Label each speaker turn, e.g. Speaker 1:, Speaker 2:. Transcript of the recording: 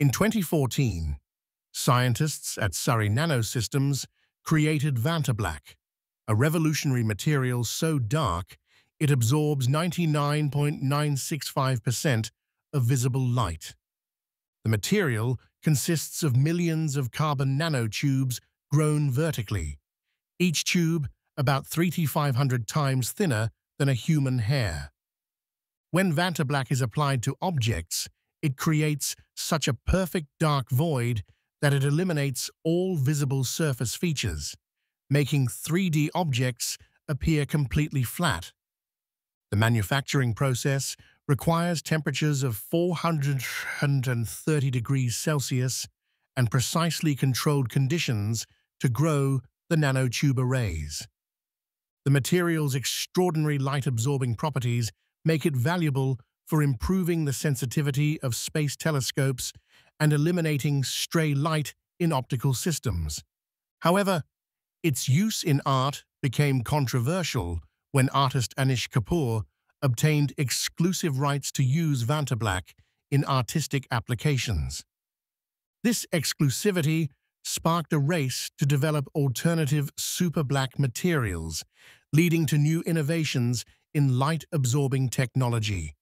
Speaker 1: In 2014, scientists at Surrey Nanosystems created Vantablack, a revolutionary material so dark it absorbs 99.965% of visible light. The material consists of millions of carbon nanotubes grown vertically, each tube about 3,500 times thinner than a human hair. When Vantablack is applied to objects, it creates such a perfect dark void that it eliminates all visible surface features, making 3D objects appear completely flat. The manufacturing process requires temperatures of 430 degrees Celsius and precisely controlled conditions to grow the nanotube arrays. The material's extraordinary light-absorbing properties make it valuable for improving the sensitivity of space telescopes and eliminating stray light in optical systems. However, its use in art became controversial when artist Anish Kapoor obtained exclusive rights to use Vantablack in artistic applications. This exclusivity sparked a race to develop alternative super black materials, leading to new innovations in light-absorbing technology.